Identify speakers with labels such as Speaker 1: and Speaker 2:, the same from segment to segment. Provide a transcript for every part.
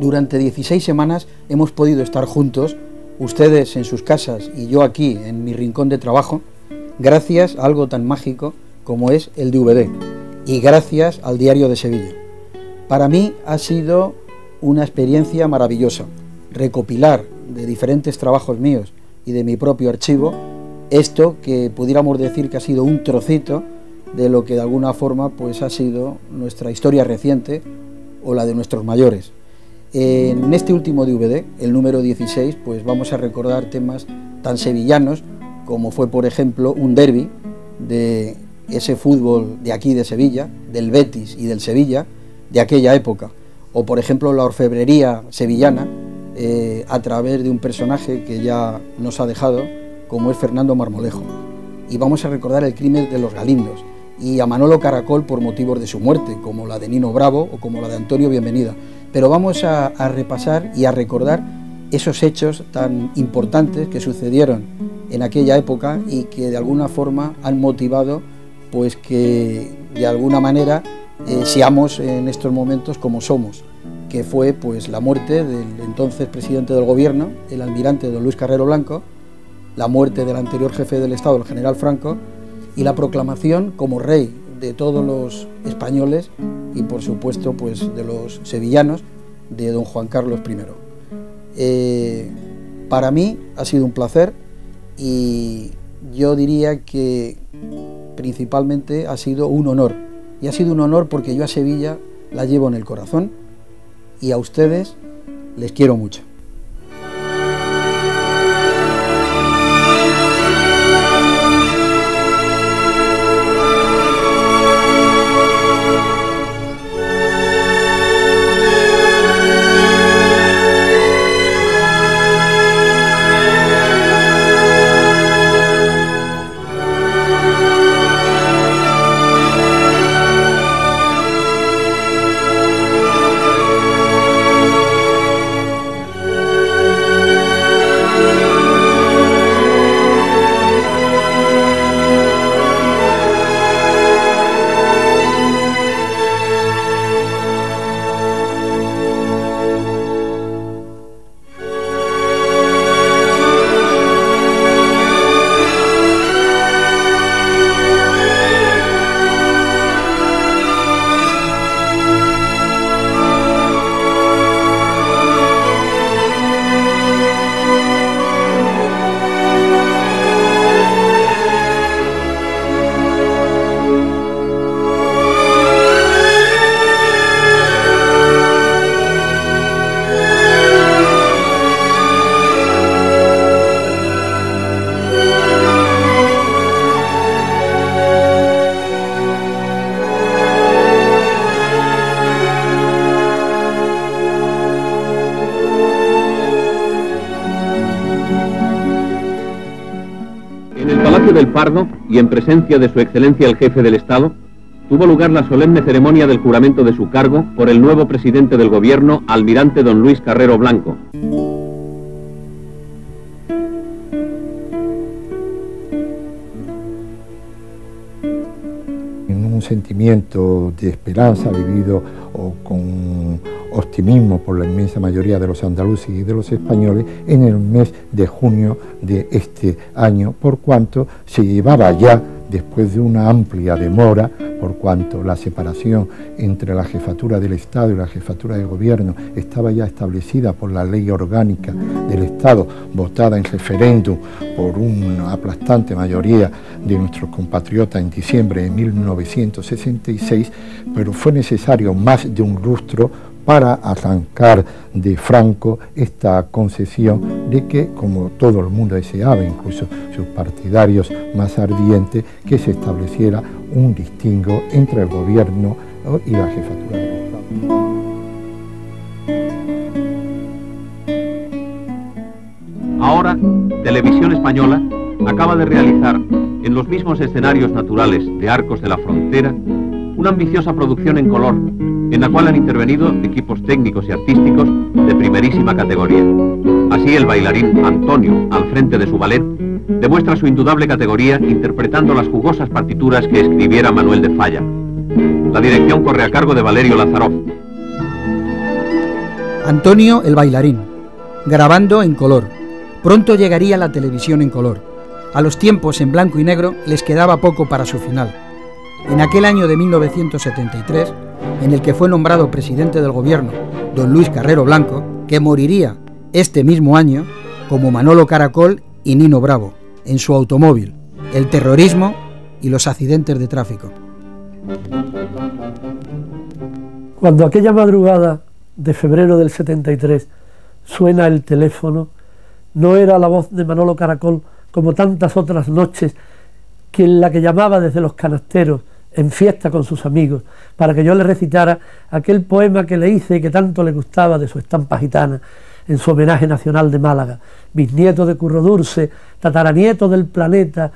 Speaker 1: Durante 16 semanas hemos podido estar juntos, ustedes en sus casas y yo aquí en mi rincón de trabajo, gracias a algo tan mágico como es el DVD y gracias al Diario de Sevilla. Para mí ha sido una experiencia maravillosa recopilar de diferentes trabajos míos y de mi propio archivo esto que pudiéramos decir que ha sido un trocito de lo que de alguna forma pues ha sido nuestra historia reciente o la de nuestros mayores. En este último DVD, el número 16, pues vamos a recordar temas tan sevillanos como fue por ejemplo un derby de ese fútbol de aquí de Sevilla, del Betis y del Sevilla de aquella época, o por ejemplo la orfebrería sevillana eh, a través de un personaje que ya nos ha dejado, como es Fernando Marmolejo. Y vamos a recordar el crimen de los Galindos y a Manolo Caracol por motivos de su muerte, como la de Nino Bravo o como la de Antonio Bienvenida. Pero vamos a, repasar y a recordar esos hechos tan importantes que sucedieron en aquella época y que de alguna forma han motivado pues que de alguna manera eh, seamos en estos momentos como somos, que fue pues la muerte del entonces presidente del gobierno, el almirante don Luis Carrero Blanco, la muerte del anterior jefe del Estado, el general Franco, y la proclamación como rey de todos los españoles y por supuesto pues de los sevillanos de don Juan Carlos I. Eh, para mí ha sido un placer y yo diría que principalmente ha sido un honor. Y ha sido un honor porque yo a Sevilla la llevo en el corazón y a ustedes les quiero mucho.
Speaker 2: Del Pardo y en presencia de su excelencia el jefe del Estado, tuvo lugar la solemne ceremonia del juramento de su cargo por el nuevo presidente del gobierno, almirante don Luis Carrero Blanco.
Speaker 3: En un sentimiento de esperanza vivido o con optimismo por la inmensa mayoría de los andaluces y de los españoles en el mes de junio de este año, por cuanto se llevaba ya, después de una amplia demora, por cuanto la separación entre la jefatura del Estado y la jefatura de gobierno estaba ya establecida por la ley orgánica del Estado, votada en referéndum por una aplastante mayoría de nuestros compatriotas en diciembre de 1966, pero fue necesario más de un lustro para arrancar de Franco esta concesión de que, como todo el mundo deseaba, incluso sus partidarios más ardientes, que se estableciera un distingo entre el gobierno y la jefatura del Estado.
Speaker 2: Ahora, Televisión Española acaba de realizar, en los mismos escenarios naturales de Arcos de la Frontera, una ambiciosa producción en color en la cual han intervenido equipos técnicos y artísticos de primerísima categoría. Así el bailarín Antonio, al frente de su ballet, demuestra su indudable categoría interpretando las jugosas partituras que escribiera Manuel de Falla. La dirección corre a cargo de Valerio Lazarov.
Speaker 1: Antonio el bailarín, grabando en color. Pronto llegaría la televisión en color. A los tiempos en blanco y negro les quedaba poco para su final. En aquel año de 1973, en el que fue nombrado presidente del gobierno don Luis Carrero Blanco, que moriría este mismo año, como Manolo Caracol y Nino Bravo, en su automóvil, el terrorismo y los accidentes de tráfico.
Speaker 4: Cuando aquella madrugada de febrero del 73 suena el teléfono, no era la voz de Manolo Caracol como tantas otras noches, quien la que llamaba desde los canasteros en fiesta con sus amigos, para que yo le recitara aquel poema que le hice y que tanto le gustaba de su estampa gitana, en su homenaje nacional de Málaga, bisnieto de Curro Dulce, tataranieto del planeta,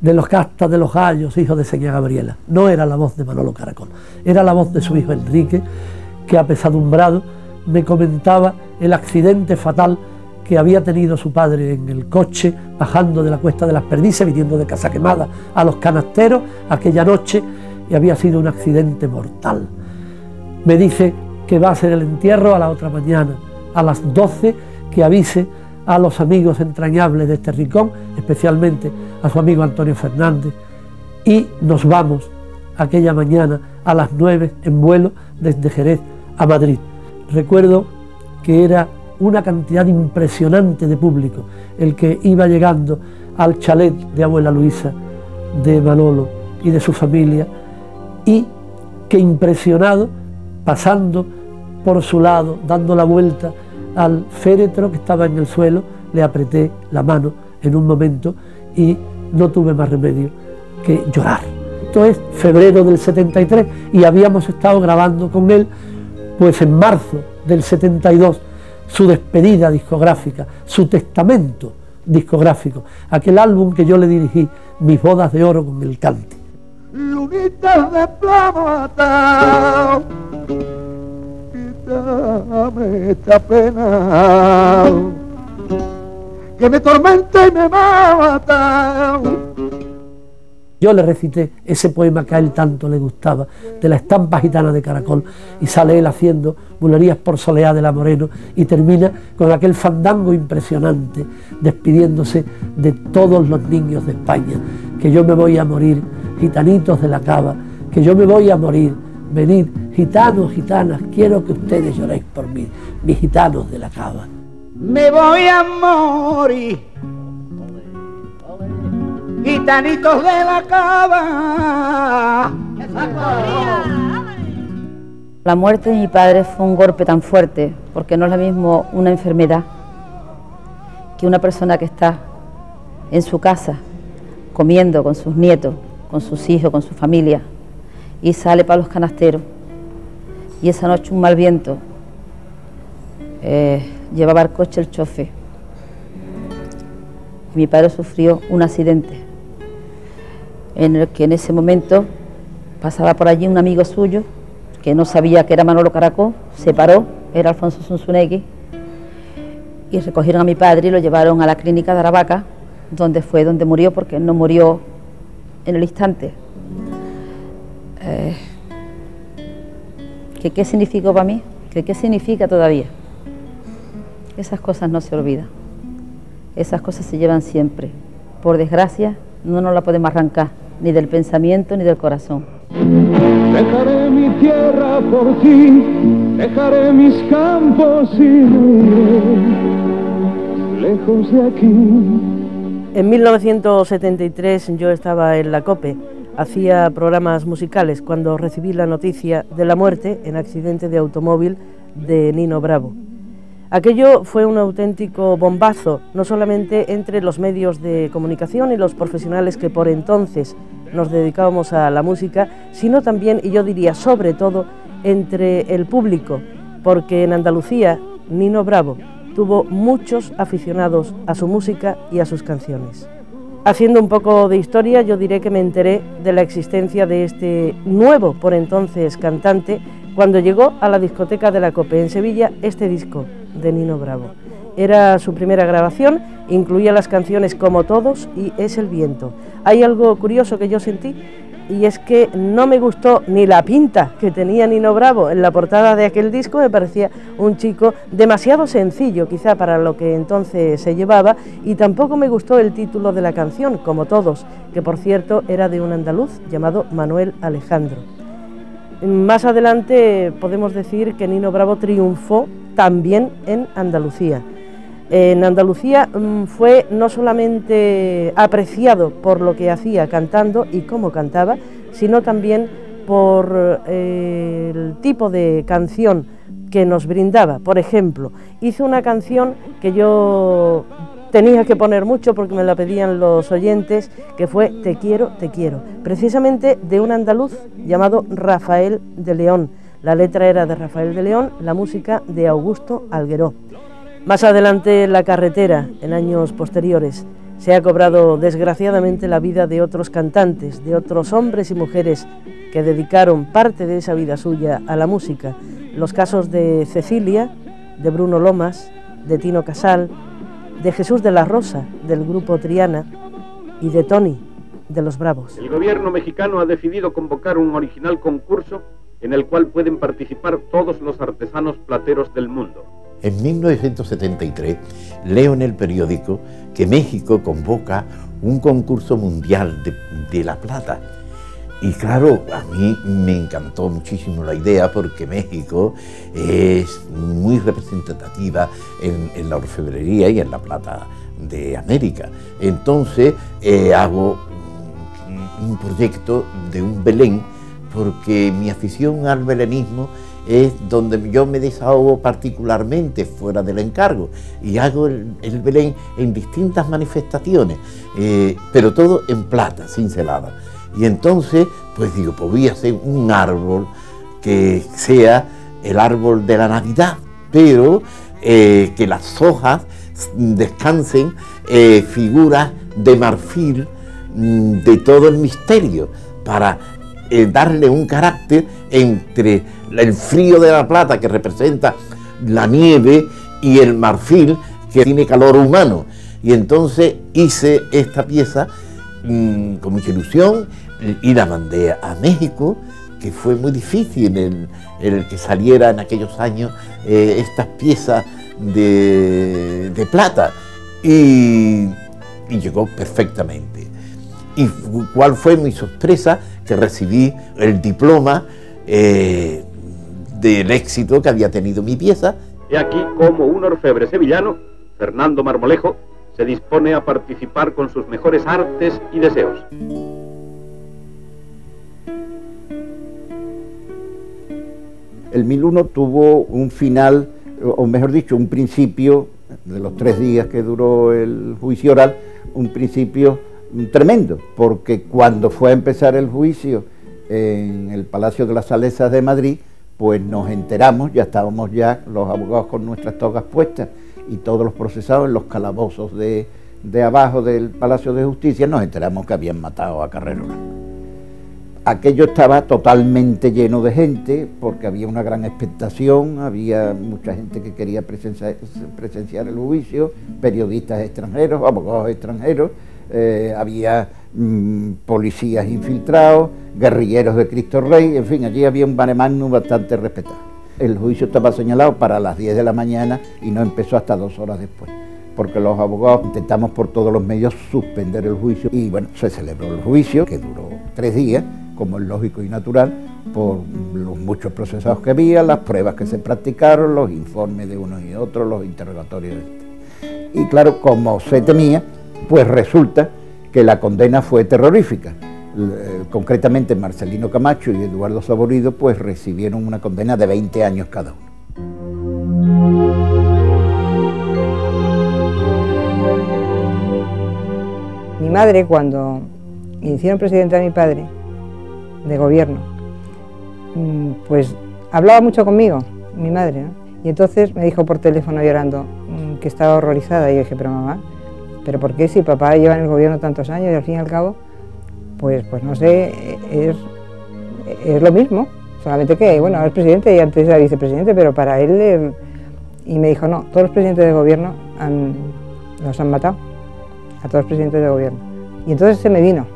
Speaker 4: de los castas de los gallos, hijo de Seña Gabriela. No era la voz de Manolo Caracol, era la voz de su hijo Enrique, que apesadumbrado me comentaba el accidente fatal que había tenido su padre en el coche, bajando de la cuesta de las perdices, viniendo de casa quemada a los canasteros aquella noche, y había sido un accidente mortal. Me dice que va a ser el entierro a la otra mañana, a las 12, que avise a los amigos entrañables de este rincón, especialmente a su amigo Antonio Fernández, y nos vamos aquella mañana a las 9 en vuelo desde Jerez a Madrid. Recuerdo que era una cantidad impresionante de público el que iba llegando al chalet de abuela Luisa, de Manolo y de su familia, y que impresionado, pasando por su lado, dando la vuelta al féretro que estaba en el suelo, le apreté la mano en un momento y no tuve más remedio que llorar. Esto es febrero del 73 y habíamos estado grabando con él pues en marzo del 72 su despedida discográfica, su testamento discográfico, aquel álbum que yo le dirigí, Mis bodas de oro con el cante.
Speaker 5: Lunitas de plata, quítame esta pena, que me tormenta y me mata
Speaker 4: yo le recité ese poema que a él tanto le gustaba, de la estampa gitana de Caracol, y sale él haciendo bulerías por soleá de la Moreno y termina con aquel fandango impresionante, despidiéndose de todos los niños de España, que yo me voy a morir, gitanitos de la cava, que yo me voy a morir, venid, gitanos, gitanas, quiero que ustedes lloréis por mí, mis gitanos de la cava.
Speaker 5: Me voy a morir gitanitos de la cava.
Speaker 6: La muerte de mi padre fue un golpe tan fuerte, porque no es lo mismo una enfermedad que una persona que está en su casa comiendo con sus nietos, con sus hijos, con su familia, y sale para los canasteros. Y esa noche un mal viento eh, llevaba el coche el chofe. Mi padre sufrió un accidente en el que en ese momento pasaba por allí un amigo suyo que no sabía que era Manolo Caracó, se paró, era Alfonso Zunzunegui, y recogieron a mi padre y lo llevaron a la clínica de Aravaca, donde fue donde murió, porque no murió en el instante. Eh, ¿qué, ¿Qué significó para mí? ¿Qué, ¿Qué significa todavía? Esas cosas no se olvidan, esas cosas se llevan siempre. Por desgracia, no nos la podemos arrancar ni del pensamiento ni del corazón.
Speaker 7: Dejaré mi tierra por ti, dejaré mis campos y lejos de aquí.
Speaker 8: En 1973 yo estaba en la COPE, hacía programas musicales cuando recibí la noticia de la muerte en accidente de automóvil de Nino Bravo. Aquello fue un auténtico bombazo, no solamente entre los medios de comunicación y los profesionales que por entonces nos dedicábamos a la música, sino también, y yo diría sobre todo, entre el público, porque en Andalucía Nino Bravo tuvo muchos aficionados a su música y a sus canciones. Haciendo un poco de historia, yo diré que me enteré de la existencia de este nuevo, por entonces, cantante, cuando llegó a la discoteca de la COPE en Sevilla este disco, de Nino Bravo. Era su primera grabación, incluía las canciones Como Todos y Es el Viento. Hay algo curioso que yo sentí y es que no me gustó ni la pinta que tenía Nino Bravo en la portada de aquel disco, me parecía un chico demasiado sencillo quizá para lo que entonces se llevaba, y tampoco me gustó el título de la canción, como todos, que por cierto era de un andaluz llamado Manuel Alejandro. Más adelante podemos decir que Nino Bravo triunfó también en Andalucía. En Andalucía mm, fue no solamente apreciado por lo que hacía cantando y cómo cantaba, sino también por eh, el tipo de canción que nos brindaba. Por ejemplo, hizo una canción que yo tenía que poner mucho porque me la pedían los oyentes, que fue Te quiero, te quiero, precisamente de un andaluz llamado Rafael de León. La letra era de Rafael de León, la música de Augusto Algueró. Más adelante la carretera, en años posteriores, se ha cobrado desgraciadamente la vida de otros cantantes, de otros hombres y mujeres que dedicaron parte de esa vida suya a la música. Los casos de Cecilia, de Bruno Lomas, de Tino Casal, de Jesús de la Rosa, del grupo Triana, y de Tony, de los Bravos.
Speaker 2: El gobierno mexicano ha decidido convocar un original concurso en el cual pueden participar todos los artesanos plateros del mundo.
Speaker 9: En 1973 leo en el periódico que México convoca un concurso mundial de, la plata. Y claro, a mí me encantó muchísimo la idea porque México es muy representativa en, la orfebrería y en la plata de América. Entonces eh, hago un proyecto de un Belén porque mi afición al belenismo es donde yo me desahogo particularmente fuera del encargo y hago el, Belén en distintas manifestaciones, eh, pero todo en plata, cincelada. Y entonces, pues digo, pues voy a hacer un árbol que sea el árbol de la Navidad, pero eh, que las hojas descansen eh, figuras de marfil mm, de todo el misterio para darle un carácter entre el frío de la plata que representa la nieve y el marfil que tiene calor humano. Y entonces hice esta pieza mm, con mucha ilusión y la mandé a México, que fue muy difícil el, el que saliera en aquellos años eh, estas piezas de, plata. Y, y llegó perfectamente. ¿Y cuál fue mi sorpresa? Que recibí el diploma eh, del éxito que había tenido mi pieza.
Speaker 2: He aquí como un orfebre sevillano, Fernando Marmolejo, se dispone a participar con sus mejores artes y deseos.
Speaker 5: El 1001 tuvo un final, o mejor dicho, un principio, de los tres días que duró el juicio oral, un principio tremendo, porque cuando fue a empezar el juicio en el Palacio de las Salesas de Madrid, pues nos enteramos, ya estábamos ya los abogados con nuestras togas puestas y todos los procesados en los calabozos de, abajo del Palacio de Justicia, nos enteramos que habían matado a Carrero Aquello estaba totalmente lleno de gente porque había una gran expectación, había mucha gente que quería presenciar, el juicio, periodistas extranjeros, abogados extranjeros, eh, había mm, policías infiltrados, guerrilleros de Cristo Rey, en fin, allí había un magnum bastante respetable. El juicio estaba señalado para las 10 de la mañana y no empezó hasta dos horas después, porque los abogados intentamos por todos los medios suspender el juicio y bueno, se celebró el juicio, que duró tres días, como es lógico y natural, por los muchos procesados que había, las pruebas que se practicaron, los informes de unos y otros, los interrogatorios. Y claro, como se temía, pues resulta que la condena fue terrorífica. Eh, concretamente Marcelino Camacho y Eduardo Saborido pues recibieron una condena de 20 años cada uno.
Speaker 10: Mi madre cuando hicieron presidente a mi padre de gobierno, mm, pues hablaba mucho conmigo, mi madre, y entonces me dijo por teléfono llorando mm, que estaba horrorizada y yo dije, pero mamá, pero ¿por qué si papá lleva en el gobierno tantos años y al fin y al cabo, pues, pues no sé, es, es lo mismo. Solamente que, bueno, ahora es presidente y antes era vicepresidente, pero para él... Eh, y me dijo, no, todos los presidentes de gobierno han, los han matado, a todos los presidentes de gobierno. Y entonces se me vino,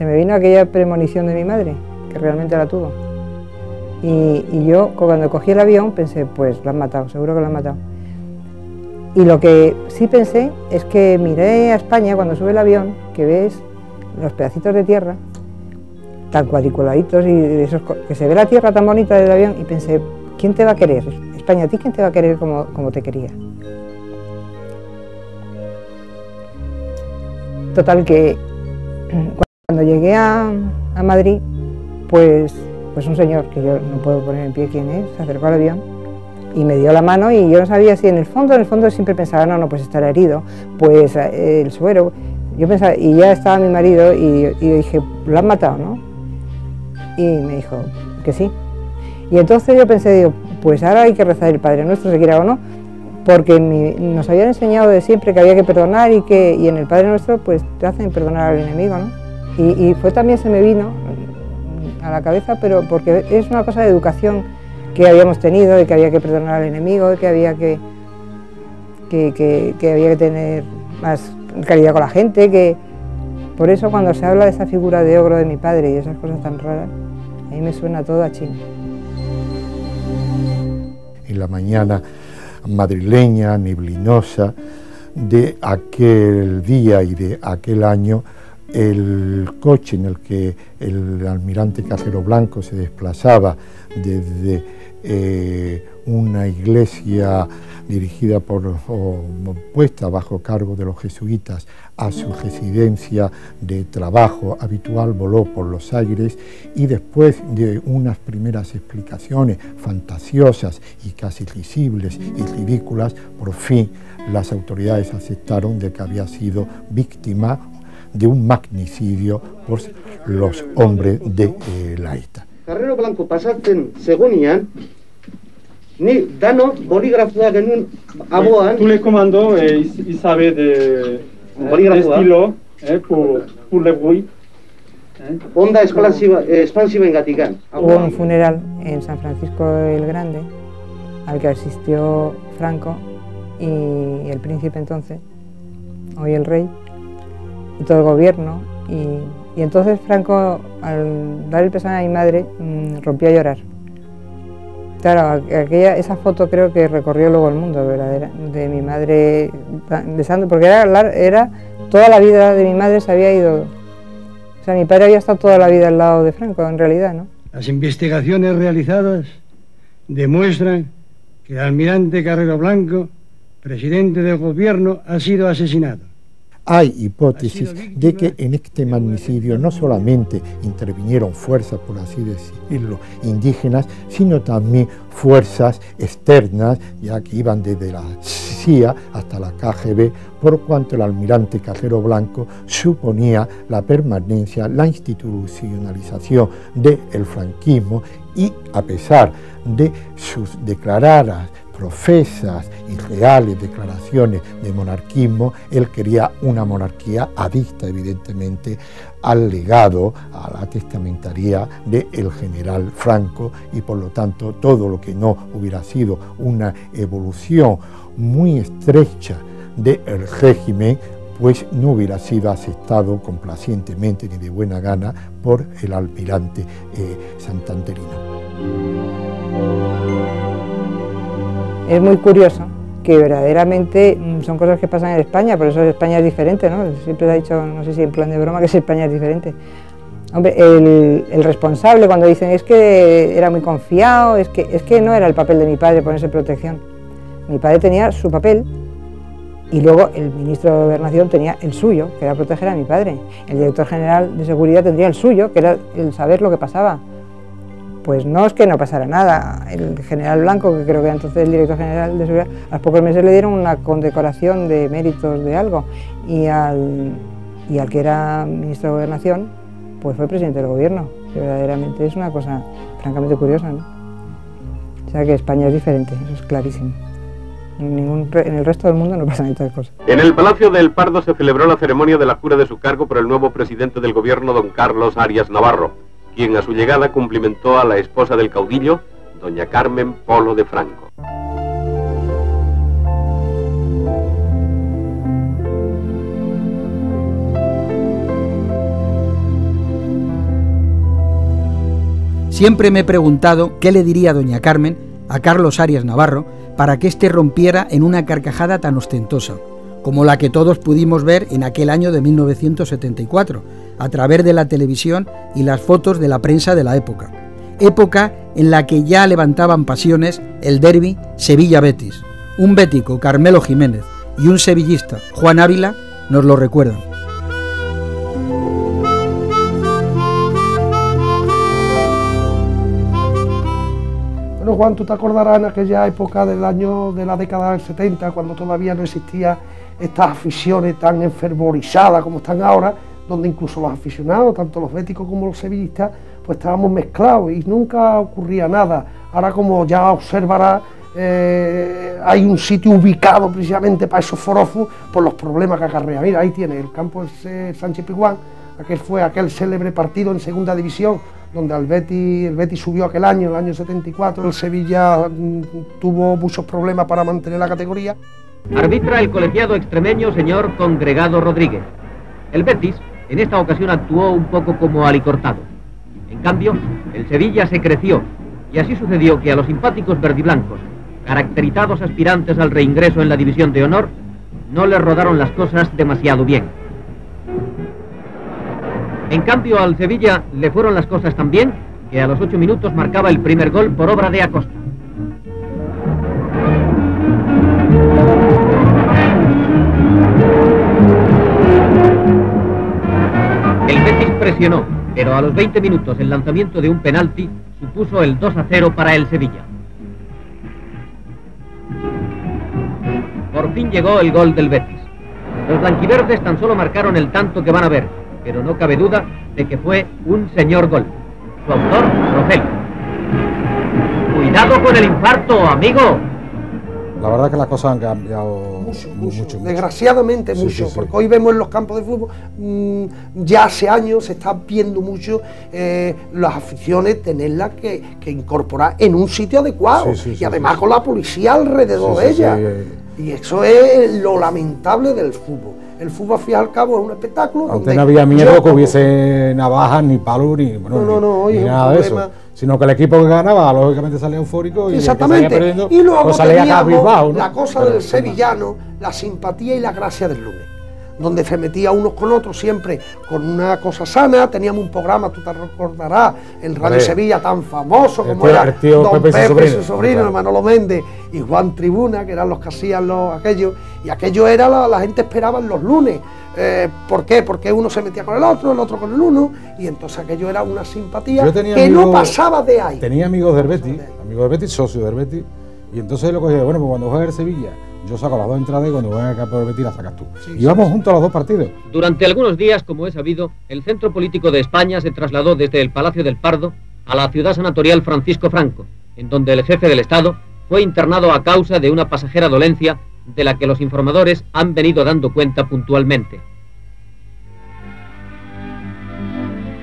Speaker 10: se me vino aquella premonición de mi madre, que realmente la tuvo. Y, y yo cuando cogí el avión pensé, pues lo han matado, seguro que lo han matado. Y lo que sí pensé es que miré a España cuando sube el avión, que ves los pedacitos de tierra tan cuadriculaditos y de esos, que se ve la tierra tan bonita del avión y pensé, ¿quién te va a querer? España, ¿a ti quién te va a querer como, como te quería? Total que cuando llegué a, Madrid, pues, pues un señor, que yo no puedo poner en pie quién es, se acercó al avión y me dio la mano y yo no sabía si en el fondo, en el fondo siempre pensaba, no, no, pues estará herido, pues eh, el suero. Yo pensaba, y ya estaba mi marido y, y dije, lo han matado, ¿no? Y me dijo que sí. Y entonces yo pensé, digo, pues ahora hay que rezar el Padre Nuestro, se quiera o no, porque nos habían enseñado de siempre que había que perdonar y que en el Padre Nuestro pues te hacen perdonar al enemigo, ¿no? Y, y fue también se me vino a la cabeza, pero porque es una cosa de educación que habíamos tenido, de que había que perdonar al enemigo, de que había que, que, había que tener más caridad con la gente, que por eso cuando se habla de esa figura de ogro de mi padre y esas cosas tan raras, a mí me suena todo a chino.
Speaker 3: en la mañana madrileña, neblinosa, de aquel día y de aquel año, el coche en el que el almirante Cajero Blanco se desplazaba desde eh, una iglesia dirigida por o puesta bajo cargo de los jesuitas a su residencia de trabajo habitual voló por los aires y después de unas primeras explicaciones fantasiosas y casi risibles y ridículas, por fin las autoridades aceptaron de que había sido víctima de un magnicidio por los hombres de eh, la ETA.
Speaker 11: Carrero Blanco pasatzen zegonean, ni dano boligrafoa genuen aboan,
Speaker 12: les commandos, euh, ils, ils savaient de,
Speaker 11: Bolígrafo,
Speaker 12: des stylos hein, pour, pour le bruit. hein.
Speaker 11: onda espansiba, espansiba engatikan.
Speaker 10: Hubo un funeral en San Francisco el Grande al que asistió Franco y el príncipe entonces, hoy el rey, y todo el gobierno. Y, y entonces Franco, al dar el pésame a mi madre, mm, rompió a llorar. Claro, aqu- aquella, esa foto creo que recorrió luego el mundo, verdadera, de mi madre besando, porque era, era toda la vida de mi madre se había ido. O sea, mi padre había estado toda la vida al lado de Franco, en realidad, ¿no?
Speaker 13: Las investigaciones realizadas demuestran que el almirante Carrero Blanco, presidente del gobierno, ha sido asesinado.
Speaker 3: Hay hipótesis de que en este magnicidio no solamente intervinieron fuerzas, por así decirlo, indígenas, sino también fuerzas externas, ya que iban desde la CIA hasta la KGB, por cuanto el almirante Cajero Blanco suponía la permanencia, la institucionalización del franquismo y a pesar de sus declaradas profesas y reales declaraciones de monarquismo, él quería una monarquía adicta evidentemente al legado, a la testamentaría del general Franco y por lo tanto todo lo que no hubiera sido una evolución muy estrecha del régimen, pues no hubiera sido aceptado complacientemente ni de buena gana por el almirante eh, santanderino.
Speaker 10: Es muy curioso que verdaderamente mm, son cosas que pasan en España, por eso España es diferente, ¿no? Siempre se ha dicho, no sé si en plan de broma, que si España es diferente. Hombre, el, el responsable cuando dicen es que era muy confiado, es que, es que no era el papel de mi padre ponerse protección. Mi padre tenía su papel y luego el ministro de Gobernación tenía el suyo, que era proteger a mi padre. El director general de seguridad tendría el suyo, que era el saber lo que pasaba. Pues no es que no pasara nada. El general Blanco, que creo que era entonces el director general de seguridad, a los pocos meses le dieron una condecoración de méritos de algo. Y al, y al que era ministro de Gobernación, pues fue presidente del gobierno. Verdaderamente es una cosa francamente curiosa, ¿no? O sea que España es diferente, eso es clarísimo. En, en el resto del mundo no pasan estas cosas.
Speaker 2: En el Palacio del Pardo se celebró la ceremonia de la jura de su cargo por el nuevo presidente del gobierno, don Carlos Arias Navarro, quien a su llegada cumplimentó a la esposa del caudillo, doña Carmen Polo de Franco.
Speaker 1: Siempre me he preguntado qué le diría doña Carmen a Carlos Arias Navarro para que éste rompiera en una carcajada tan ostentosa como la que todos pudimos ver en aquel año de 1974, a través de la televisión y las fotos de la prensa de la época. Época en la que ya levantaban pasiones el derby Sevilla-Betis. Un bético, Carmelo Jiménez, y un sevillista, Juan Ávila, nos lo recuerdan.
Speaker 14: Bueno, Juan, tú te acordarás en aquella época del año de la década del 70, cuando todavía no existía estas aficiones tan enfervorizadas como están ahora, donde incluso los aficionados, tanto los béticos como los sevillistas, pues estábamos mezclados y nunca ocurría nada. Ahora, como ya observarás, eh, hay un sitio ubicado precisamente para esos forofos por los problemas que acarrea. Mira, ahí tiene el campo de Sánchez Piguán, aquel fue aquel célebre partido en segunda división donde el Betis, el Betis subió aquel año, el año 74, el Sevilla mm, tuvo muchos problemas para mantener la categoría.
Speaker 15: Arbitra el colegiado extremeño señor Congregado Rodríguez. El Betis en esta ocasión actuó un poco como alicortado. En cambio, el Sevilla se creció y así sucedió que a los simpáticos verdiblancos, caracterizados aspirantes al reingreso en la división de honor, no les rodaron las cosas demasiado bien. En cambio, al Sevilla le fueron las cosas tan bien que a los ocho minutos marcaba el primer gol por obra de Acosta. Presionó, pero a los 20 minutos el lanzamiento de un penalti supuso el 2 a 0 para el Sevilla. Por fin llegó el gol del Betis. Los blanquiverdes tan solo marcaron el tanto que van a ver, pero no cabe duda de que fue un señor gol. Su autor, Rogelio. Cuidado con el infarto, amigo.
Speaker 16: La verdad que las cosas han cambiado mucho, mucho, mucho.
Speaker 14: desgraciadamente mucho,
Speaker 16: sí, sí.
Speaker 14: porque hoy vemos en los campos de fútbol, mm, ya hace años se está viendo mucho eh, las aficiones tenerlas que, que incorporar en un sitio adecuado y además con la policía alrededor de ella.
Speaker 16: sí.
Speaker 14: Y eso es lo lamentable del fútbol. El fútbol, al fin y al cabo, es un espectáculo.
Speaker 16: Antes
Speaker 14: donde
Speaker 16: no había miedo
Speaker 14: yo
Speaker 16: que hubiese navajas, ni palos, ni, bueno,
Speaker 14: No, no,
Speaker 16: ni-
Speaker 14: no,
Speaker 16: ni
Speaker 14: un
Speaker 16: nada de eso. Sino que el equipo que ganaba, lógicamente salía eufórico y el que salía
Speaker 14: Exactamente.
Speaker 16: perdiendo,
Speaker 14: y luego
Speaker 16: pues salía
Speaker 14: teníamos
Speaker 16: cabizbajo, ¿no?
Speaker 14: la cosa
Speaker 16: Pero
Speaker 14: del sevillano, la simpatía y la gracia del lunes, donde se metía unos con otros siempre con una cosa sana. Teníamos un programa, tú te recordarás, en Radio. Sevilla tan famoso
Speaker 16: El
Speaker 14: como
Speaker 16: tío-
Speaker 14: era
Speaker 16: el tío
Speaker 14: Don
Speaker 16: Pepe y su sobrino.
Speaker 14: su sobrino,
Speaker 16: Claro.
Speaker 14: Manolo Méndez y Juan Tribuna, que eran los que hacían los, aquello. Y aquello era, la, la gente esperaba en los lunes. Eh, ¿Por qué? Porque uno se metía con el otro, el otro con el uno, y entonces aquello era una simpatía
Speaker 16: Yo tenía
Speaker 14: que no pasaba de ahí.
Speaker 16: Tenía amigos del Betis, amigos del Betis, socios del Betis, y entonces lo cogía, bueno, pues cuando juegue el Sevilla, yo saco las dos entradas y cuando juegue el campo del Betis las sacas tú. y vamos juntos a los dos partidos.
Speaker 15: Durante algunos días, como he sabido, el centro político de España se trasladó desde el Palacio del Pardo a la ciudad senatorial Francisco Franco, en donde el jefe del Estado fue internado a causa de una pasajera dolencia de la que los informadores han venido dando cuenta puntualmente.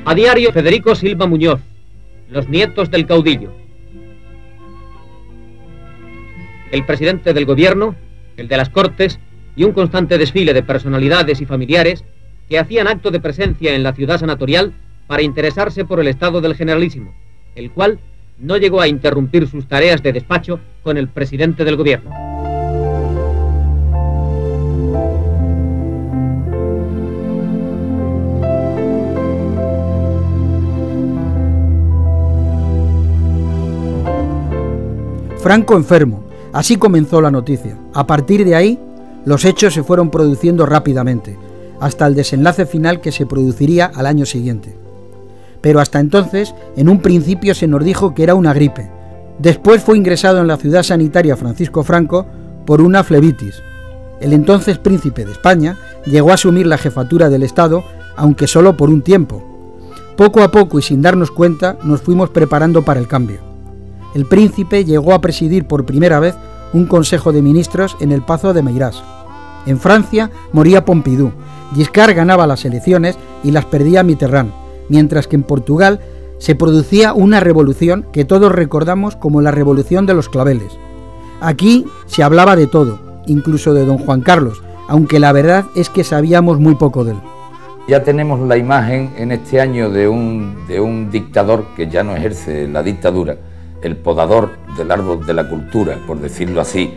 Speaker 15: A diario, Federico Silva Muñoz, los nietos del caudillo. El presidente del gobierno, el de las Cortes y un constante desfile de personalidades y familiares que hacían acto de presencia en la ciudad senatorial para interesarse por el estado del generalísimo, el cual no llegó a interrumpir sus tareas de despacho con el presidente del gobierno.
Speaker 1: Franco enfermo. Así comenzó la noticia. A partir de ahí, los hechos se fueron produciendo rápidamente, hasta el desenlace final que se produciría al año siguiente. Pero hasta entonces, en un principio se nos dijo que era una gripe. Después fue ingresado en la ciudad sanitaria Francisco Franco por una flebitis. El entonces príncipe de España llegó a asumir la jefatura del Estado, aunque solo por un tiempo. Poco a poco y sin darnos cuenta, nos fuimos preparando para el cambio el príncipe llegó a presidir por primera vez un consejo de ministros en el Pazo de Meirás. En Francia moría Pompidou, Giscard ganaba las elecciones y las perdía Mitterrand, mientras que en Portugal se producía una revolución que todos recordamos como la revolución de los claveles. Aquí se hablaba de todo, incluso de don Juan Carlos, aunque la verdad es que sabíamos muy poco de él.
Speaker 17: Ya tenemos la imagen en este año de un, de un dictador que ya no ejerce la dictadura, el podador del árbol de la cultura, por decirlo así.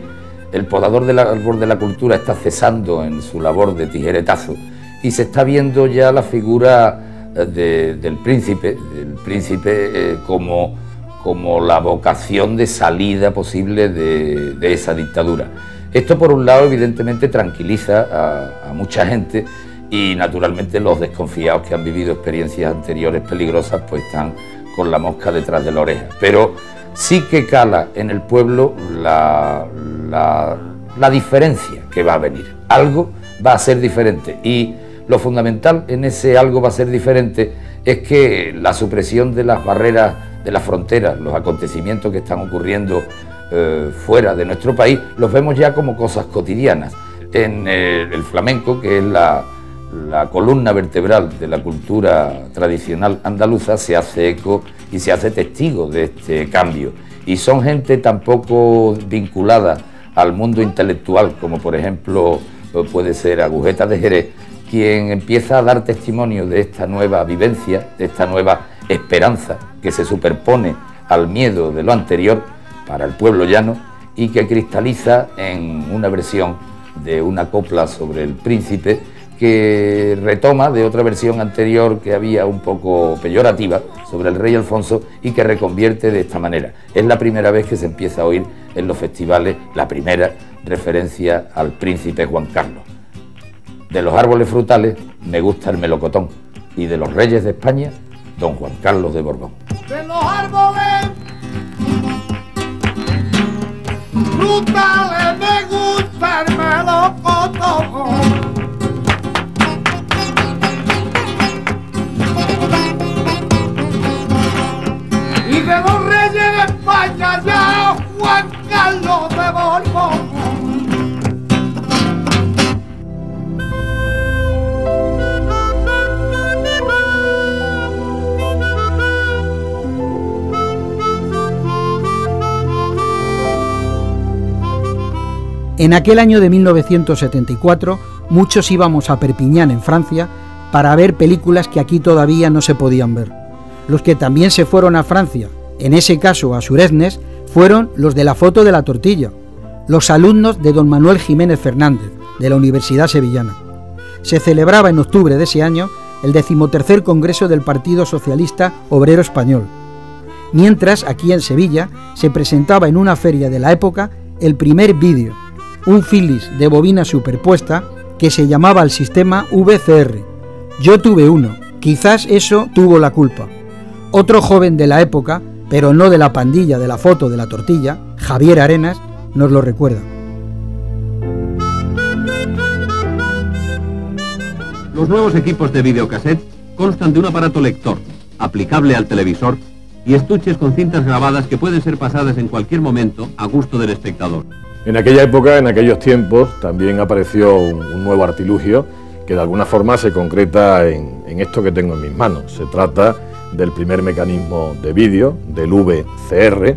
Speaker 17: El podador del árbol de la cultura está cesando en su labor de tijeretazo y se está viendo ya la figura eh, del príncipe, el príncipe eh, como, como la vocación de salida posible de, esa dictadura. Esto por un lado evidentemente tranquiliza a mucha gente y naturalmente los desconfiados que han vivido experiencias anteriores peligrosas pues están con la mosca detrás de la oreja. Pero sí que cala en el pueblo la, la, diferencia que va a venir. Algo va a ser diferente y lo fundamental en ese algo va a ser diferente es que la supresión de las barreras de las fronteras, los acontecimientos que están ocurriendo eh, fuera de nuestro país, los vemos ya como cosas cotidianas. En eh, el flamenco, que es la, la columna vertebral de la cultura tradicional andaluza se hace eco y se hace testigo de este cambio. Y son gente tampoco vinculada al mundo intelectual, como por ejemplo puede ser Agujeta de Jerez, quien empieza a dar testimonio de esta nueva vivencia, de esta nueva esperanza que se superpone al miedo de lo anterior para el pueblo llano y que cristaliza en una versión de una copla sobre el príncipe que retoma de otra versión anterior que había un poco peyorativa sobre el rey Alfonso y que reconvierte de esta manera. Es la primera vez que se empieza a oír en los festivales la primera referencia al príncipe Juan Carlos. De los árboles frutales me gusta el melocotón y de los reyes de España, don Juan Carlos de Borbón.
Speaker 18: De los árboles frutales me gusta el melocotón. De los reyes de España ya Juan Carlos de Borbón.
Speaker 1: En aquel año de 1974, muchos íbamos a Perpiñán, en Francia, para ver películas que aquí todavía no se podían ver. Los que también se fueron a Francia en ese caso a Suresnes, fueron los de la foto de la tortilla, los alumnos de don Manuel Jiménez Fernández, de la Universidad Sevillana. Se celebraba en octubre de ese año el decimotercer Congreso del Partido Socialista Obrero Español. Mientras, aquí en Sevilla, se presentaba en una feria de la época el primer vídeo, un filis de bobina superpuesta que se llamaba el sistema VCR. Yo tuve uno, quizás eso tuvo la culpa. Otro joven de la época pero no de la pandilla de la foto de la tortilla, Javier Arenas nos lo recuerda.
Speaker 2: Los nuevos equipos de videocassette constan de un aparato lector, aplicable al televisor, y estuches con cintas grabadas que pueden ser pasadas en cualquier momento a gusto del espectador.
Speaker 19: En aquella época, en aquellos tiempos, también apareció un, nuevo artilugio que de alguna forma se concreta en, en esto que tengo en mis manos. Se trata del primer mecanismo de vídeo, del VCR,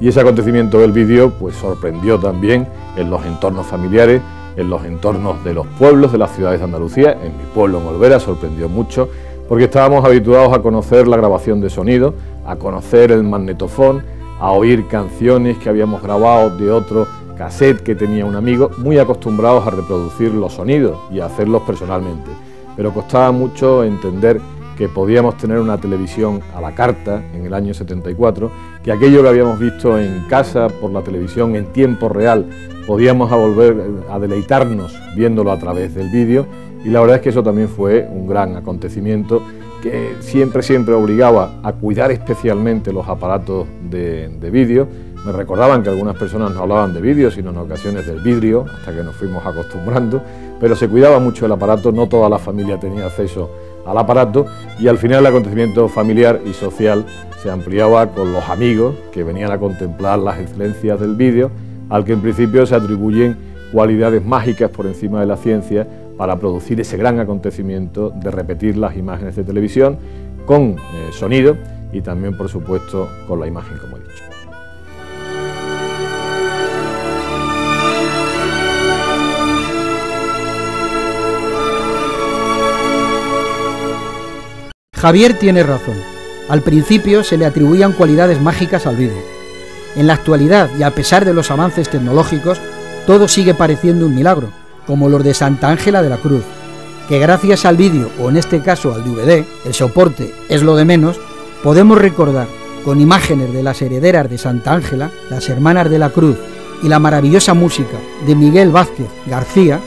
Speaker 19: y ese acontecimiento del vídeo pues sorprendió también en los entornos familiares, en los entornos de los pueblos de las ciudades de Andalucía, en mi pueblo en Olvera sorprendió mucho, porque estábamos habituados a conocer la grabación de sonido, a conocer el magnetofón, a oír canciones que habíamos grabado de otro cassette que tenía un amigo, muy acostumbrados a reproducir los sonidos y a hacerlos personalmente. Pero costaba mucho entender que podíamos tener una televisión a la carta en el año 74, que aquello que habíamos visto en casa por la televisión en tiempo real, podíamos a volver a deleitarnos viéndolo a través del vídeo y la verdad es que eso también fue un gran acontecimiento que siempre, siempre obligaba a cuidar especialmente los aparatos de, de vídeo. Me recordaban que algunas personas no hablaban de vídeo, sino en ocasiones del vidrio, hasta que nos fuimos acostumbrando, pero se cuidaba mucho el aparato, no toda la familia tenía acceso al aparato y al final el acontecimiento familiar y social se ampliaba con los amigos que venían a contemplar las excelencias del vídeo, al que en principio se atribuyen cualidades mágicas por encima de la ciencia para producir ese gran acontecimiento de repetir las imágenes de televisión con eh, sonido y también por supuesto con la imagen como
Speaker 20: Javier tiene razón. Al principio se le atribuían cualidades mágicas al vídeo. En la actualidad, y a pesar de los avances tecnológicos, todo sigue pareciendo un milagro, como los de Santa Ángela de la Cruz, que gracias al vídeo, o en este caso al DVD, el soporte es lo de menos, podemos recordar con imágenes de las herederas de Santa Ángela, las hermanas de la Cruz y la maravillosa música de Miguel Vázquez García,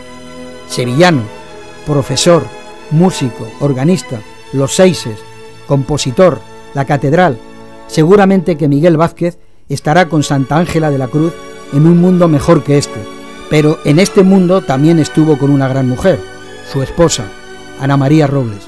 Speaker 20: sevillano, profesor, músico, organista, los seises, compositor, la catedral, seguramente que Miguel Vázquez estará con Santa Ángela de la Cruz en un mundo mejor que este, pero en este mundo también estuvo con una gran mujer, su esposa, Ana María Robles.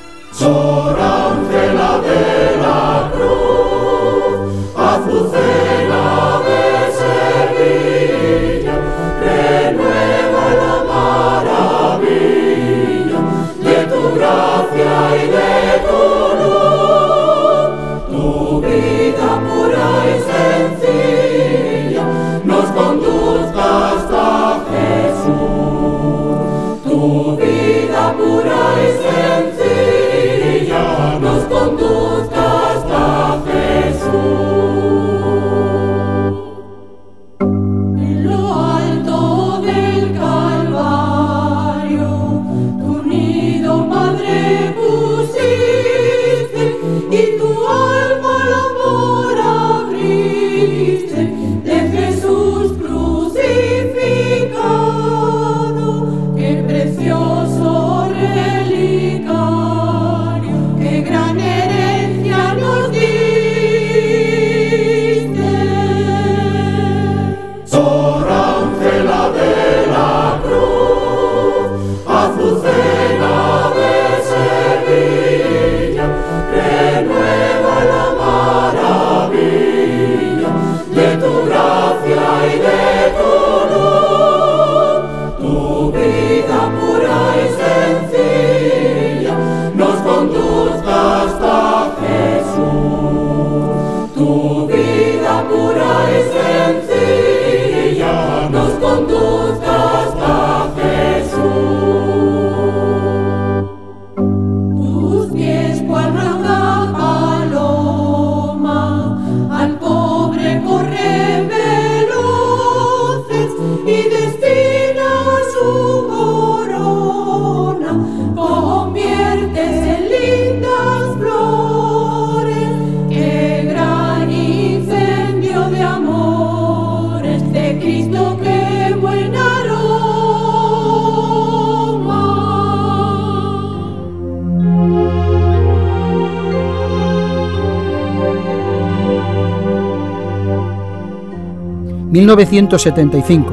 Speaker 20: ...1975...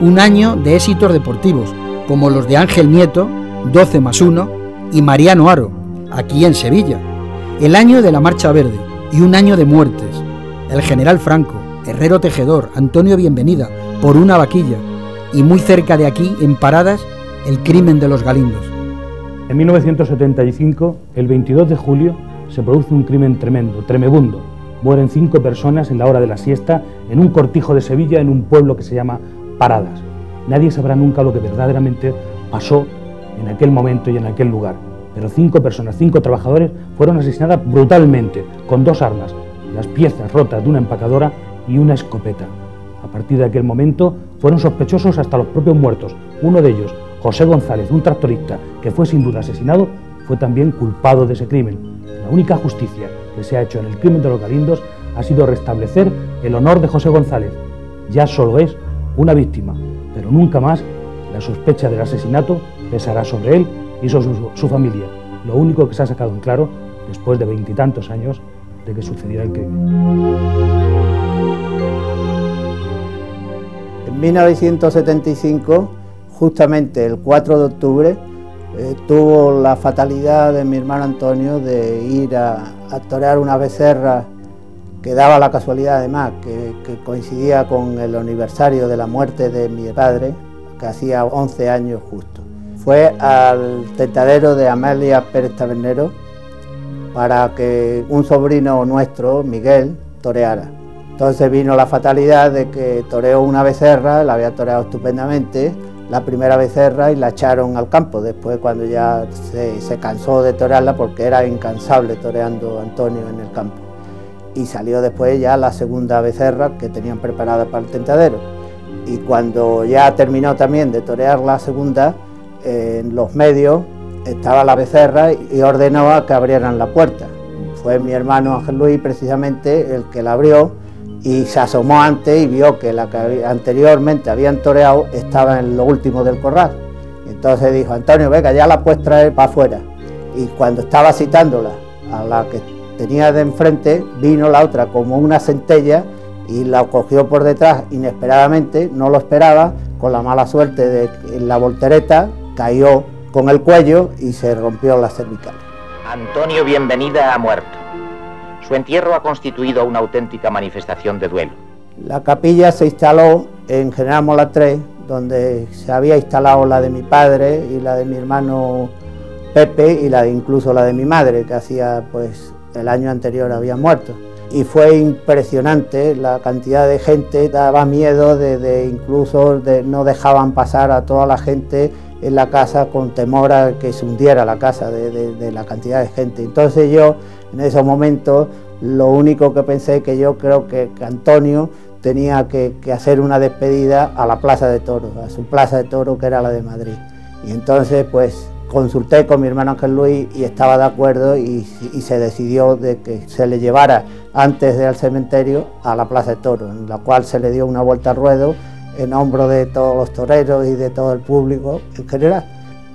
Speaker 20: ...un año de éxitos deportivos... ...como los de Ángel Nieto... ...12 más 1... ...y Mariano Aro... ...aquí en Sevilla... ...el año de la Marcha Verde... ...y un año de muertes... ...el general Franco... ...Herrero Tejedor... ...Antonio Bienvenida... ...por una vaquilla... ...y muy cerca de aquí, en Paradas... ...el crimen de los Galindos...
Speaker 21: En 1975, el 22 de julio, se produce un crimen tremendo, tremebundo. Mueren cinco personas en la hora de la siesta en un cortijo de Sevilla, en un pueblo que se llama Paradas. Nadie sabrá nunca lo que verdaderamente pasó en aquel momento y en aquel lugar. Pero cinco personas, cinco trabajadores, fueron asesinadas brutalmente, con dos armas, las piezas rotas de una empacadora y una escopeta. A partir de aquel momento fueron sospechosos hasta los propios muertos. Uno de ellos, José González, un tractorista que fue sin duda asesinado, fue también culpado de ese crimen. La única justicia que se ha hecho en el crimen de los Galindos ha sido restablecer el honor de José González. Ya solo es una víctima, pero nunca más la sospecha del asesinato pesará sobre él y sobre su, familia. Lo único que se ha sacado en claro después de veintitantos años de que sucediera el crimen.
Speaker 22: En 1975, justamente el 4 de octubre, eh, tuvo la fatalidad de mi hermano Antonio de ir a, a torear una becerra que daba la casualidad además que, que, coincidía con el aniversario de la muerte de mi padre, que hacía 11 años justo. Fue al tentadero de Amelia Pérez Tabernero para que un sobrino nuestro, Miguel, toreara. Entonces vino la fatalidad de que toreó una becerra, la había toreado estupendamente, la primera becerra y la echaron al campo, después cuando ya se, cansó de torearla porque era incansable toreando Antonio en el campo. Y salió después ya la segunda becerra que tenían preparada para el tentadero. Y cuando ya terminó también de torear la segunda, en los medios estaba la becerra y ordenó a que abrieran la puerta. Fue mi hermano Ángel Luis precisamente el que la abrió y se asomó antes y vio que la que anteriormente habían toreado estaba en lo último del corral. Entonces dijo, Antonio, venga, ya la puedes traer para afuera. Y cuando estaba citándola a la que tenía de enfrente, vino la otra como una centella y la cogió por detrás inesperadamente, no lo esperaba, con la mala suerte de que en la voltereta cayó con el cuello y se rompió la cervical.
Speaker 23: Antonio Bienvenida ha muerto. Su entierro ha constituido una auténtica manifestación de duelo.
Speaker 22: La capilla se instaló en General Mola 3, donde se había instalado la de mi padre y la de mi hermano Pepe y la de, incluso la de mi madre, que hacía pues el año anterior había muerto. Y fue impresionante la cantidad de gente, daba miedo de, de incluso no dejaban pasar a toda la gente en la casa con temor a que se hundiera la casa de, de- la cantidad de gente. Entonces yo en esos momentos lo único que pensé que yo creo que, Antonio tenía que, hacer una despedida a la Plaza de Toros, a su Plaza de Toros que era la de Madrid. Y entonces pues consulté con mi hermano Ángel Luis y estaba de acuerdo y, y se decidió de que se le llevara antes del cementerio a la Plaza de Toros, en la cual se le dio una vuelta al ruedo en hombro de todos los toreros y de todo el público en general.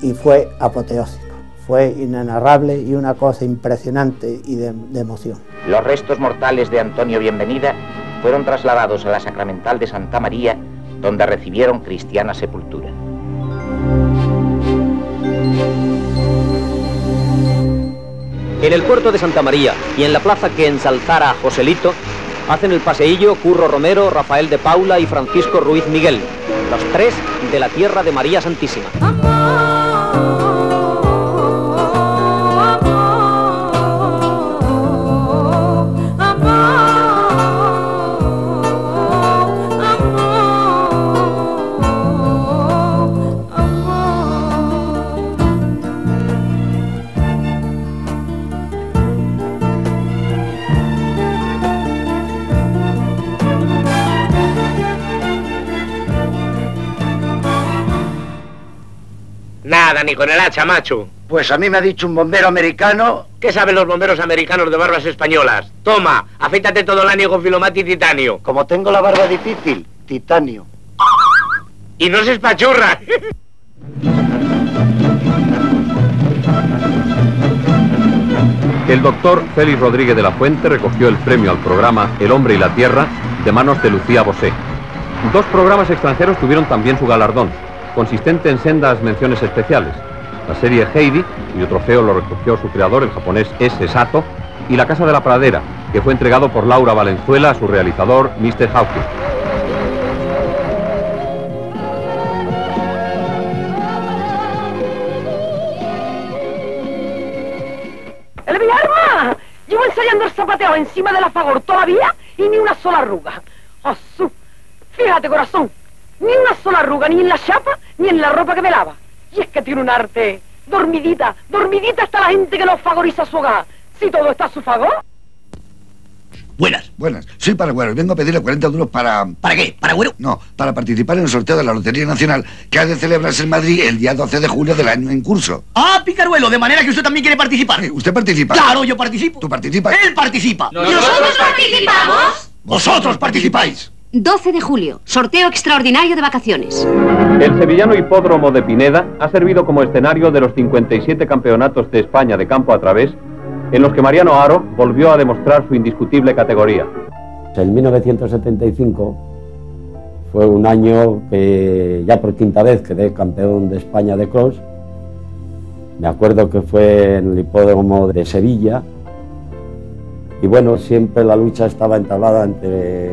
Speaker 22: Y fue apoteósico, fue inenarrable y una cosa impresionante y de, de emoción.
Speaker 23: Los restos mortales de Antonio Bienvenida fueron trasladados a la Sacramental de Santa María, donde recibieron cristiana sepultura.
Speaker 24: En el puerto de Santa María y en la plaza que ensalzara a Joselito, hacen el paseillo Curro Romero, Rafael de Paula y Francisco Ruiz Miguel, los tres de la tierra de María Santísima.
Speaker 25: Nada, ni con el hacha, macho.
Speaker 26: Pues a mí me ha dicho un bombero americano.
Speaker 25: ¿Qué saben los bomberos americanos de barbas españolas? Toma, afeítate todo el año con filomati y titanio.
Speaker 26: Como tengo la barba difícil, titanio.
Speaker 25: Y no se espachurra.
Speaker 2: El doctor Félix Rodríguez de la Fuente recogió el premio al programa El hombre y la tierra de manos de Lucía Bosé. Dos programas extranjeros tuvieron también su galardón, consistente en sendas menciones especiales. La serie Heidi, cuyo trofeo lo recogió su creador, el japonés S. Sato, y La Casa de la Pradera, que fue entregado por Laura Valenzuela a su realizador, Mr.
Speaker 27: El zapateo encima de la fagor todavía y ni una sola arruga. ¡Jesús! Fíjate, corazón, ni una sola arruga, ni en la chapa, ni en la ropa que me lava. Y es que tiene un arte. Dormidita, dormidita está la gente que nos favoriza su hogar. Si todo está a su favor.
Speaker 28: Buenas. Buenas. Soy Paragüero y vengo a pedirle 40 duros para... ¿Para qué? ¿Paragüero? No, para participar en el sorteo de la Lotería Nacional que ha de celebrarse en Madrid el día 12 de julio del año en curso.
Speaker 29: Ah, Picaruelo, de manera que usted también quiere participar.
Speaker 28: ¿Usted participa?
Speaker 29: Claro, yo participo.
Speaker 28: ¿Tú participas?
Speaker 29: Él participa. ¿Nosotros participamos?
Speaker 28: Vosotros participáis.
Speaker 30: 12 de julio, sorteo extraordinario de vacaciones.
Speaker 2: El sevillano hipódromo de Pineda ha servido como escenario de los 57 campeonatos de España de campo a través, en los que Mariano Aro volvió a demostrar su indiscutible categoría.
Speaker 31: En 1975 fue un año que ya por quinta vez quedé campeón de España de cross. Me acuerdo que fue en el hipódromo de Sevilla. Y bueno, siempre la lucha estaba entablada entre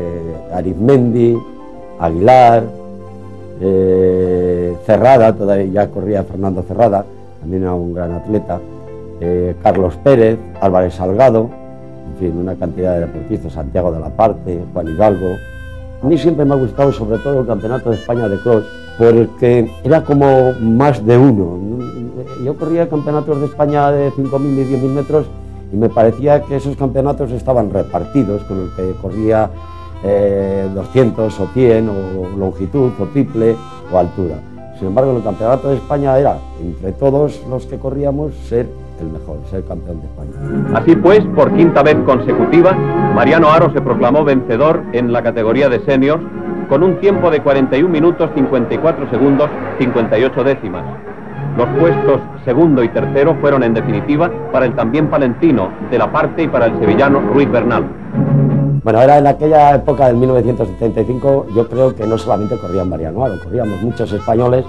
Speaker 31: Arizmendi, Aguilar, eh, Cerrada, todavía ya corría Fernando Cerrada, también era un gran atleta, eh, Carlos Pérez, Álvarez Salgado, en fin, una cantidad de deportistas, Santiago de la Parte, Juan Hidalgo. A mí siempre me ha gustado sobre todo el Campeonato de España de Cross, porque era como más de uno. Yo corría campeonatos de España de 5.000 y 10.000 metros y me parecía que esos campeonatos estaban repartidos, con el que corría 200 eh, o 100 o longitud o triple o altura. Sin embargo, el campeonato de España era, entre todos los que corríamos, ser el mejor, ser campeón de España.
Speaker 2: Así pues, por quinta vez consecutiva, Mariano Aro se proclamó vencedor en la categoría de seniors con un tiempo de 41 minutos 54 segundos 58 décimas. Los puestos segundo y tercero fueron en definitiva para el también palentino de la parte y para el sevillano Ruiz Bernal.
Speaker 31: Bueno, era en aquella época del 1975, yo creo que no solamente corrían Mariano Aro, corríamos muchos españoles,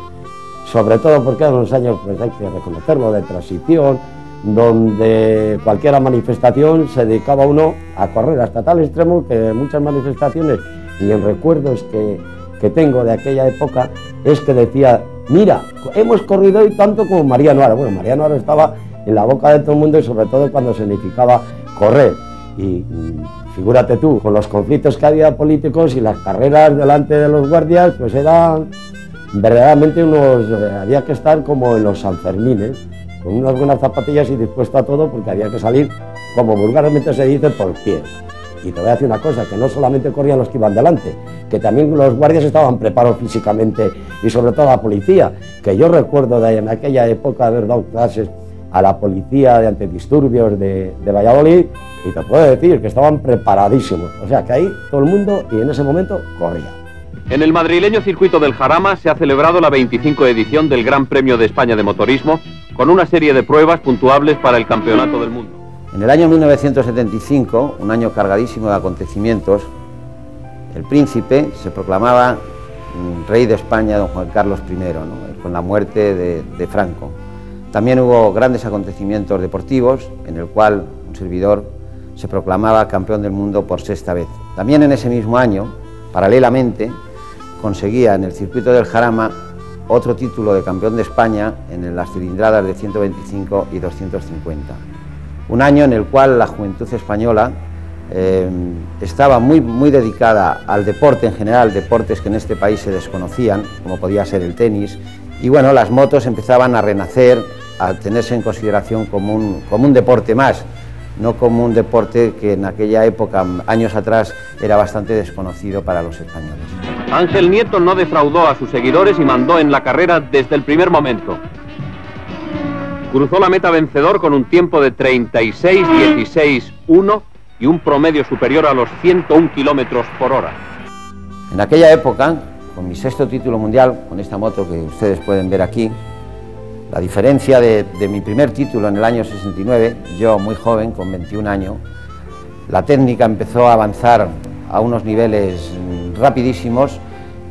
Speaker 31: sobre todo porque eran unos años, pues hay que reconocerlo, de transición, donde cualquier manifestación se dedicaba uno a correr hasta tal extremo que muchas manifestaciones y en recuerdos que, que tengo de aquella época es que decía, mira, hemos corrido hoy tanto como Mariano Aro. Bueno, Mariano Aro estaba en la boca de todo el mundo y sobre todo cuando significaba correr. Y mm, figúrate tú, con los conflictos que había políticos y las carreras delante de los guardias, pues eran verdaderamente unos... Eh, había que estar como en los Sanfermines, con unas buenas zapatillas y dispuesto a todo porque había que salir, como vulgarmente se dice, por pie. Y te voy a decir una cosa, que no solamente corrían los que iban delante, que también los guardias estaban preparados físicamente y sobre todo la policía, que yo recuerdo de en aquella época haber dado clases a la policía de antidisturbios de, de Valladolid y te puedo decir que estaban preparadísimos. O sea que ahí todo el mundo y en ese momento corría.
Speaker 2: En el madrileño circuito del Jarama se ha celebrado la 25 edición del Gran Premio de España de Motorismo con una serie de pruebas puntuables para el Campeonato del Mundo.
Speaker 32: En el año 1975, un año cargadísimo de acontecimientos, el príncipe se proclamaba mm, rey de España, don Juan Carlos I, con la muerte de, Franco. También hubo grandes acontecimientos deportivos, en el cual un servidor se proclamaba campeón del mundo por sexta vez. También en ese mismo año, paralelamente, conseguía en el circuito del Jarama otro título de campeón de España en las cilindradas de 125 y 250 un año en el cual la juventud española eh, estaba muy, muy dedicada al deporte en general, deportes que en este país se desconocían, como podía ser el tenis, y bueno, las motos empezaban a renacer, a tenerse en consideración como un, como un deporte más, no como un deporte que en aquella época, años atrás, era bastante desconocido para los españoles.
Speaker 2: Ángel Nieto no defraudó a sus seguidores y mandó en la carrera desde el primer momento. Cruzó la meta vencedor con un tiempo de 36-16-1 y un promedio superior a los 101 kilómetros por hora.
Speaker 32: En aquella época, con mi sexto título mundial, con esta moto que ustedes pueden ver aquí, la diferencia de, mi primer título en el año 69, yo muy joven, con 21 años, la técnica empezó a avanzar a unos niveles rapidísimos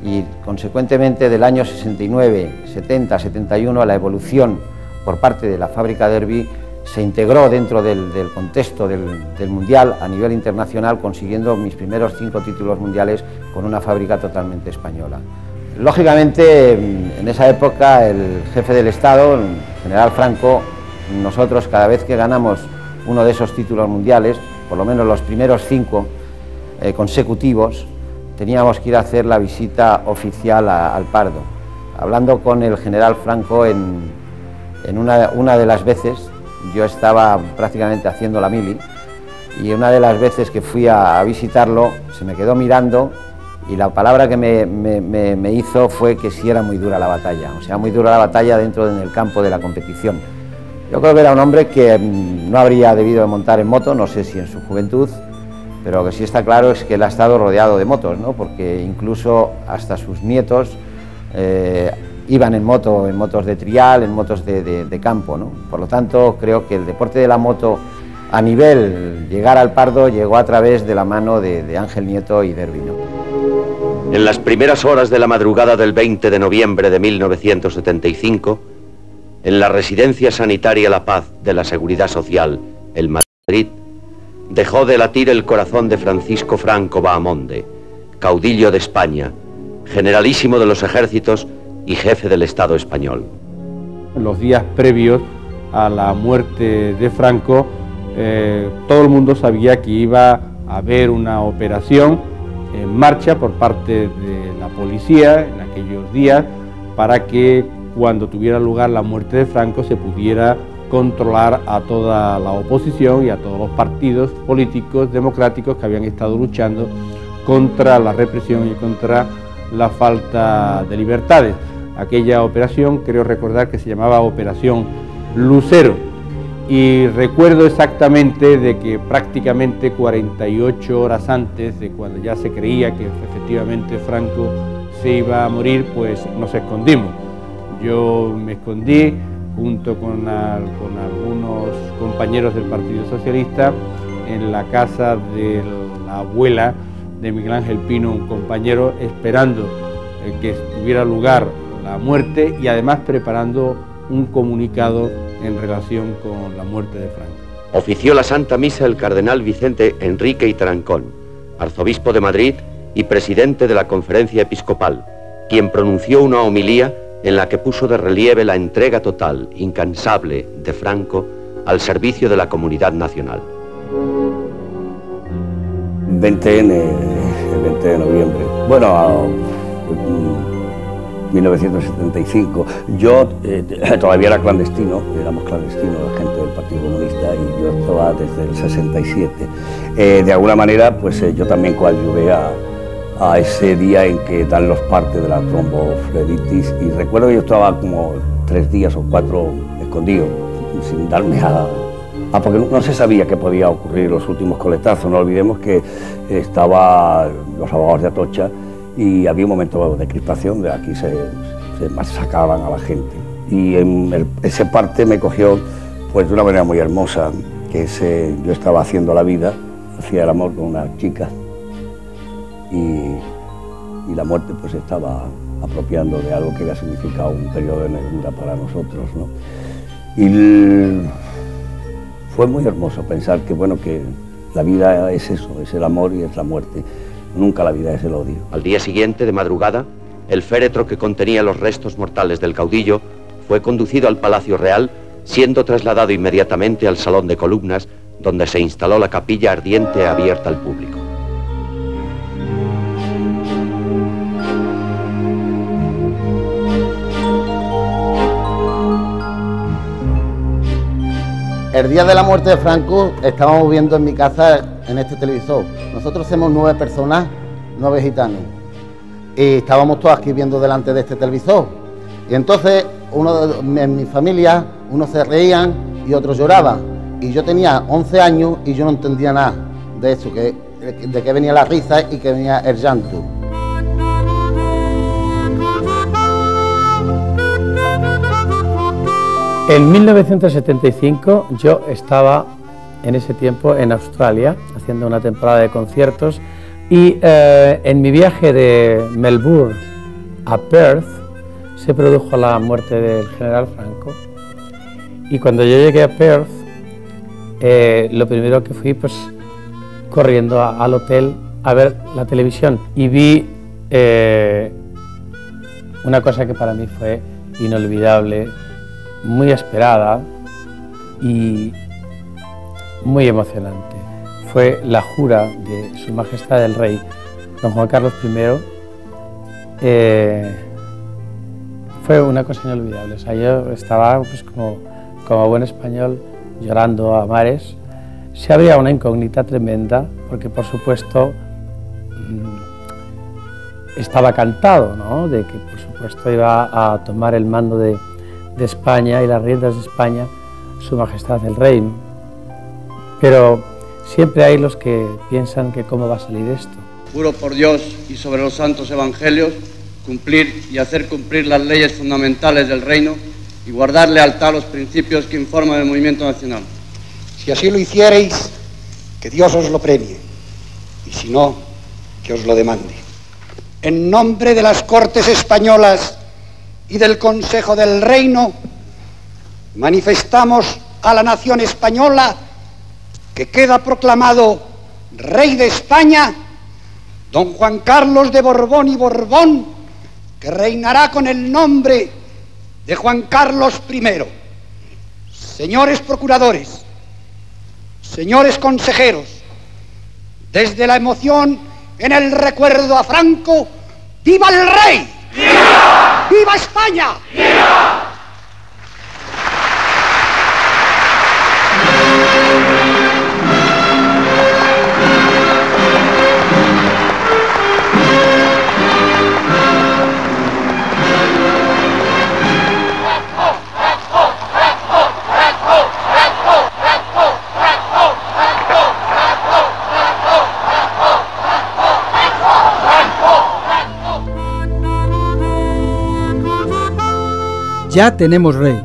Speaker 32: y consecuentemente del año 69, 70, 71 a la evolución por parte de la fábrica Derby se integró dentro del, contexto del, Mundial a nivel internacional, consiguiendo mis primeros cinco títulos mundiales con una fábrica totalmente española. Lógicamente, en esa época, el jefe del Estado, el general Franco, nosotros cada vez que ganamos uno de esos títulos mundiales, por lo menos los primeros cinco eh, consecutivos, teníamos que ir a hacer la visita oficial al Pardo. Hablando con el general Franco en, en una, de las veces yo estaba prácticamente haciendo la mili y una de las veces que fui a, visitarlo se me quedó mirando y la palabra que me, hizo fue que sí era muy dura la batalla, o sea, muy dura la batalla dentro del campo de la competición. Yo creo que era un hombre que mm, no habría debido de montar en moto, no sé si en su juventud, pero lo que sí está claro es que él ha estado rodeado de motos, ¿no? porque incluso hasta sus nietos eh, iban en moto, en motos de trial, en motos de, campo. ¿no? Por lo tanto, creo que el deporte de la moto a nivel llegar al Pardo llegó a través de la mano de, Ángel Nieto y Dervino.
Speaker 33: En las primeras horas de la madrugada del 20 de noviembre de 1975, en la residencia sanitaria La Paz de la Seguridad Social, el Madrid, dejó de latir el corazón de Francisco Franco Bahamonde, caudillo de España, generalísimo de los ejércitos y jefe del Estado español.
Speaker 34: En los días previos a la muerte de Franco, eh, todo el mundo sabía que iba a haber una operación en marcha por parte de la policía en aquellos días para que cuando tuviera lugar la muerte de Franco se pudiera controlar a toda la oposición y a todos los partidos políticos democráticos que habían estado luchando contra la represión y contra la falta de libertades. Aquella operación, creo recordar que se llamaba Operación Lucero. Y recuerdo exactamente de que prácticamente 48 horas antes de cuando ya se creía que efectivamente Franco se iba a morir, pues nos escondimos. Yo me escondí junto con, algunos compañeros del Partido Socialista en la casa de la abuela de Miguel Ángel Pino, un compañero, esperando que tuviera lugar la muerte y además preparando un comunicado en relación con la muerte de Franco.
Speaker 33: Ofició la Santa Misa el cardenal Vicente Enrique y Trancón, arzobispo de Madrid y presidente de la Conferencia Episcopal, quien pronunció una homilía en la que puso de relieve la entrega total, incansable, de Franco al servicio de la comunidad nacional.
Speaker 31: 20 el 20 de noviembre. Bueno, 1975. Yo eh, todavía era clandestino, éramos clandestinos la gente del Partido Comunista y yo estaba desde el 67. Eh, de alguna manera, pues eh, yo también coadyuvé a, a ese día en que dan los partes de la trombofleditis y recuerdo que yo estaba como tres días o cuatro escondido, sin darme a... a porque no, se sabía qué podía ocurrir los últimos coletazos. No olvidemos que estaba los abogados de Atocha y había un momento de crispación, de aquí se, se masacraban a la gente. Y en ese parte me cogió pues de una manera muy hermosa, que ese, yo estaba haciendo la vida, hacía el amor con una chica y, la muerte pues estaba apropiando de algo que había significado un periodo de negrura para nosotros. ¿no? Y fue muy hermoso pensar que, bueno, que la vida es eso, es el amor y es la muerte. Nunca la vida es el odio.
Speaker 33: Al día siguiente, de madrugada, el féretro que contenía los restos mortales del caudillo fue conducido al Palacio Real, siendo trasladado inmediatamente al Salón de Columnas, donde se instaló la capilla ardiente abierta al público.
Speaker 5: El día de la muerte de Franco estábamos viendo en mi casa en este televisor. Nosotros somos nueve personas, nueve gitanos. Y estábamos todos aquí viendo delante de este televisor. Y entonces en mi familia, unos se reían y otros lloraban. Y yo tenía 11 años y yo no entendía nada de eso, de que venía la risa y que venía el llanto.
Speaker 35: En 1975 yo estaba en ese tiempo en Australia haciendo una temporada de conciertos. Y eh, en mi viaje de Melbourne a Perth se produjo la muerte del general Franco. Y cuando yo llegué a Perth eh, lo primero que fui pues corriendo al hotel a ver la televisión. Y vi eh, una cosa que para mí fue inolvidable muy esperada y muy emocionante. Fue la jura de Su Majestad el Rey, don Juan Carlos I. Eh, fue una cosa inolvidable. O yo estaba pues, como, como buen español llorando a mares. Se abría una incógnita tremenda, porque por supuesto mm, estaba cantado, ¿no? de que por supuesto iba a tomar el mando de, de España y las riendas de España Su Majestad el Rey. Pero siempre hay los que piensan que cómo va a salir esto.
Speaker 36: Juro por Dios y sobre los santos evangelios cumplir y hacer cumplir las leyes fundamentales del reino y guardar lealtad a los principios que informan el movimiento nacional.
Speaker 37: Si así lo hiciereis, que Dios os lo premie, y si no, que os lo demande. En nombre de las Cortes Españolas y del Consejo del Reino, manifestamos a la nación española que queda proclamado Rey de España, don Juan Carlos de Borbón y Borbón, que reinará con el nombre de Juan Carlos I. Señores procuradores, señores consejeros, desde la emoción en el recuerdo a Franco, ¡viva el rey! ¡Viva! ¡Viva España!
Speaker 1: Ya tenemos rey.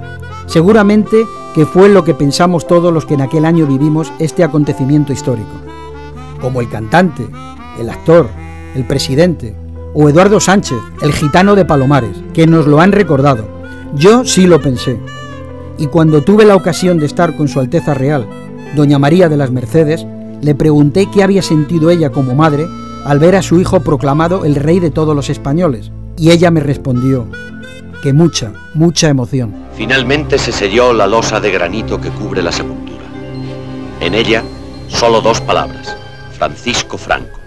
Speaker 1: Seguramente que fue lo que pensamos todos los que en aquel año vivimos este acontecimiento histórico. Como el cantante, el actor, el presidente o Eduardo Sánchez, el gitano de Palomares, que nos lo han recordado. Yo sí lo pensé. Y cuando tuve la ocasión de estar con Su Alteza Real, Doña María de las Mercedes, le pregunté qué había sentido ella como madre al ver a su hijo proclamado el rey de todos los españoles. Y ella me respondió, que mucha, mucha emoción.
Speaker 33: Finalmente se selló la losa de granito que cubre la sepultura. En ella, solo dos palabras, Francisco Franco.